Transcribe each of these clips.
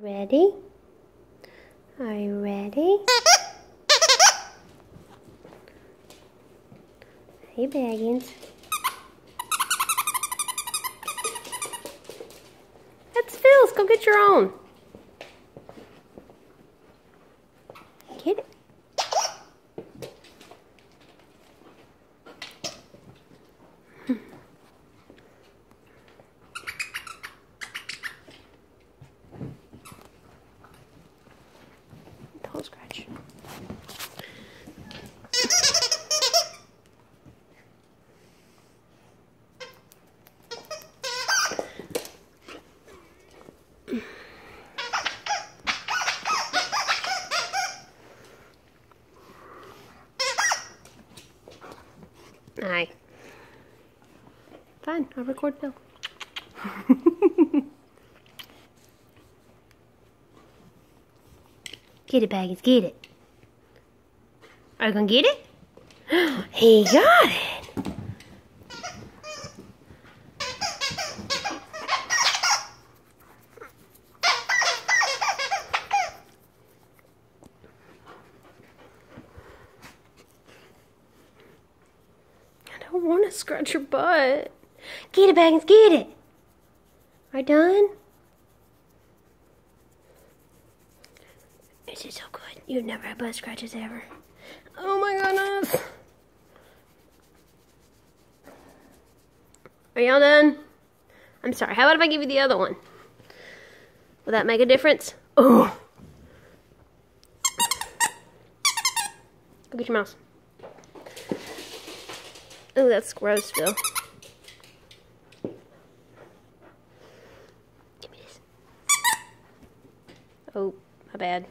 Ready? Are you ready? hey, Baggins. That's Phil's. Go get your own. Get it. Toe scratch. Aye. Fine, I'll record Phil. get it, Baggins, get it. Are you gonna get it? he got it. I don't want to scratch your butt. Get it, Baggins, get it. Are you done? This is so good. You've never had butt scratches ever. Oh my goodness. Are y'all done? I'm sorry. How about if I give you the other one? Will that make a difference? Oh. Go get your mouse. Oh, that's gross, Phil. Give me this. Oh, my bad.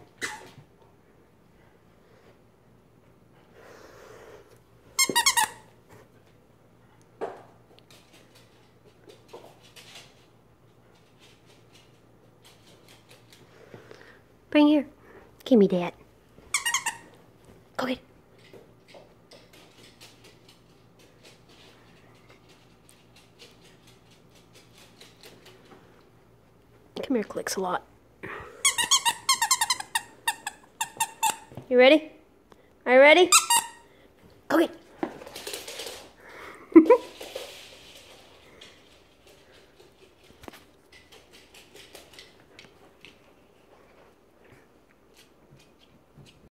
Bring here. Give me that. Go get it. Come here, clicks a lot. You ready? Are you ready? Go get